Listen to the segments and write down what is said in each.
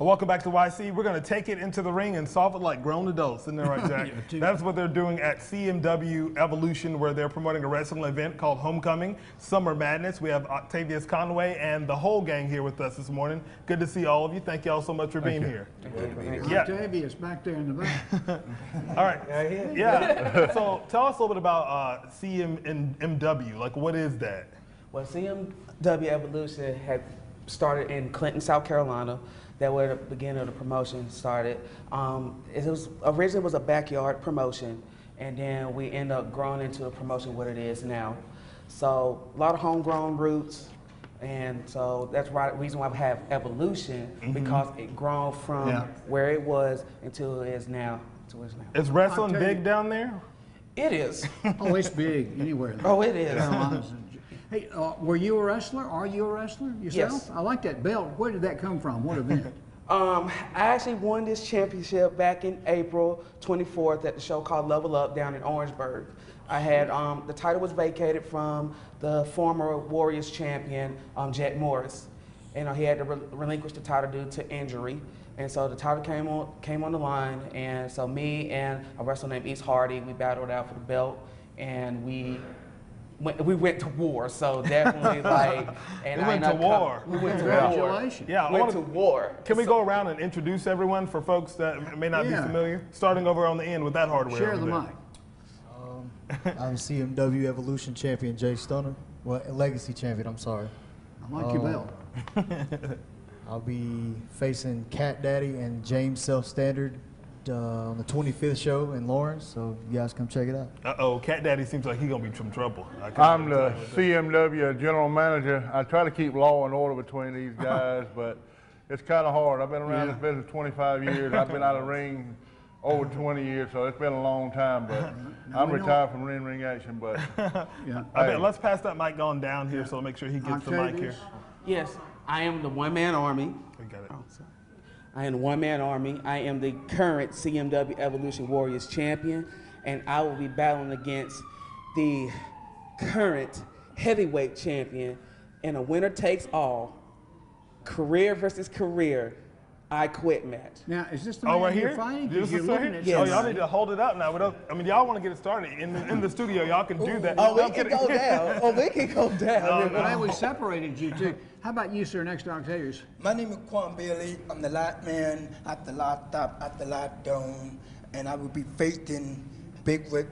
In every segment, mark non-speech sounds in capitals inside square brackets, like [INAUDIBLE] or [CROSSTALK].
Welcome back to YC. We're going to take it into the ring and solve it like grown adults. Isn't that right, Jack? [LAUGHS] That's what they're doing at CMW Evolution, where they're promoting a wrestling event called Homecoming Summer Madness. We have Octavius Conway and the whole gang here with us this morning. Good to see all of you. Thank you all so much for being here. Yeah. Octavius back there in the back. [LAUGHS] All right. Yeah. so tell us a little bit about uh, CMW. Like, what is that? Well, CMW Evolution had started in Clinton, South Carolina. That where the beginning of the promotion started. Um, it was originally was a backyard promotion, and then we end up growing into a promotion what it is now. So a lot of homegrown roots, and so that's why the reason why we have evolution because it grown from Yeah. where it was until it is now to where it's now. Is wrestling I'll you- big down there? It is. [LAUGHS] Oh, it's big anywhere. Oh, it is. [LAUGHS] Hey, uh, were you a wrestler? Are you a wrestler yourself? Yes. I like that belt. Where did that come from? What event? [LAUGHS] Um, I actually won this championship back in April 24th at the show called Level Up down in Orangeburg. I had um, the title was vacated from the former Warriors champion um, Jet Morris, and uh, he had to re- relinquish the title due to injury. And so the title came on came on the line, and so me and a wrestler named East Hardy we battled out for the belt, and we. Went, we went to war, so definitely [LAUGHS] like. And We I went ended to up com- war. We went to war. Congratulations. Yeah. I Went wanna- to war. Can we go around and introduce everyone for folks that may not Yeah. be familiar? Starting over on the end with that hardware. Share over the there. mic. Um, [LAUGHS] I'm CMW Evolution Champion Jay Stoner. Well, Legacy Champion, I'm sorry. I like your Oh. belt. Um, [LAUGHS] I'll be facing Cat Daddy and James Self Standard uh, on the 25th show in Laurens, so you guys come check it out. Uh oh, Cat Daddy seems like he's gonna be some trouble. I can I'm the you that. CMW general manager. I try to keep law and order between these [LAUGHS] guys, but it's kind of hard. I've been around this business 25 years. I've been out of ring [LAUGHS] over 20 years, so it's been a long time. But [LAUGHS] I'm retired from ring ring action. But Yeah. I Hey. bet let's pass that mic on down here so I'll make sure he gets the mic here. Yes, I am the one man army. We got it. Oh, sorry. I am one man army. I am the current CMW Evolution Warriors champion, and I will be battling against the current heavyweight champion in a winner takes all, career versus career, I quit match. Now, is this the Oh, man right you're here? fighting? This 'Cause you're is looking at here? Oh, y'all need to hold it up now. Don't, I mean, y'all want to get it started in the, in the studio. Y'all can do that. Oh, No, I'm we can kidding. go [LAUGHS] down. Oh, we can go down. No, Glad we separated you two. How about you, sir, next to Octavius? My name is Quan Bailey. I'm the light man at the light top at the light dome, and I will be facing Big Rick,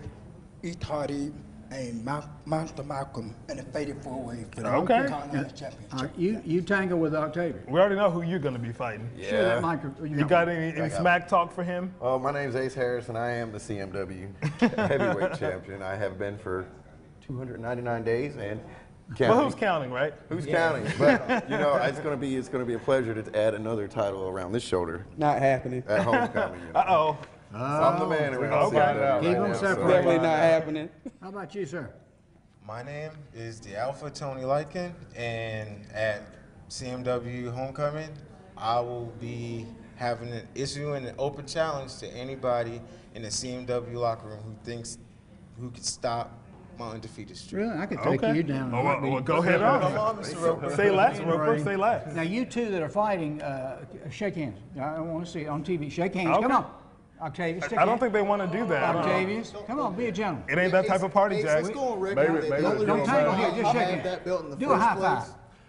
Eat Hardy, and Ma- Monster Malcolm in a fatal four-way for the Okay. Continental Uh, Championship. you, you tangle with Octavius. We already know who you're going to be fighting. Share that microphone. You got any, any smack talk for him? Oh, my name's Ace Harris, and I am the CMW [LAUGHS] heavyweight champion. I have been for 299 days, and counting. Well, who's counting, right? Who's counting? But [LAUGHS] you know, it's gonna be it's gonna be a pleasure to add another title around this shoulder Not happening. at homecoming. [LAUGHS] you know. Uh oh. So I'm the man around Okay. CMW Keep right 'em now, so- separated. Definitely not happening. How about you, sir? My name is the Alpha Tony Lykin, and at CMW Homecoming, I will be having an issue and an open challenge to anybody in the CMW locker room who thinks who could stop my undefeated streak. Really? I could take Okay. you down. in a Oh, well, heartbeat. well, go ahead Come on. on, Mr. Roper. Say less, Roper. Say less. Now, you two that are fighting, uh, shake hands. I want to see it on TV. Shake hands. Come Okay. on. Octavius, take I don't think they want to do that. I don't. Octavius, come on, be a gentleman. It ain't that type of party, Jack. Let's go on record. Maybe- maybe the the only general reason manager- why Just shake have hands. that belt in the Do a high five.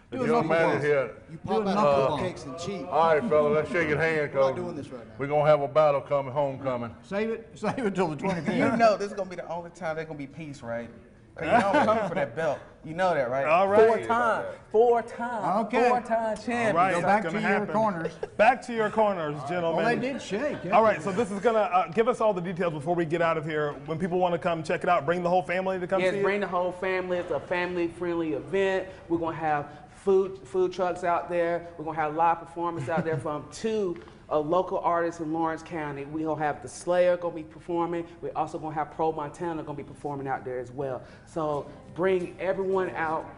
the Do a general knuckle here. You pop out knuckle the cupcakes and cheat. All right, fella, let's shake his hand We're not doing this right now. we're gonna have a battle coming, homecoming. Save it, [LAUGHS] save it till the 25th. You know this is gonna be the only time there's gonna be peace, right? 'Cause you know I'm coming for that belt. You know that, right? All right. Four time, four time, Okay. four time champion. All right. Go back gonna to your happen. corners. [LAUGHS] Back to your corners, gentlemen. Well, they did shake. yeah. All right, so this is gonna uh, give us all the details before we get out of here. When people want to come check it out, bring the whole family to come Yes, see bring it. the whole family. It's a family-friendly event. We're gonna have food food trucks out there. We're gonna have live performance out there from two uh, local artist in Laurens County. We gonna have the Slayer gonna be performing. We're also gonna have Pro Montana gonna be performing out there as well. So bring everyone out.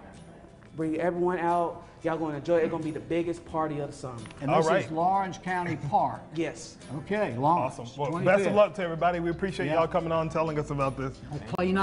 Bring everyone out. Y'all gonna enjoy it. It's gonna be the biggest party of the summer. And All this right. is Laurens County Park. [LAUGHS] Yes. Okay, Laurens. Awesome. Well, best of luck to everybody. We appreciate Yeah. y'all coming on and telling us about this. Play nine.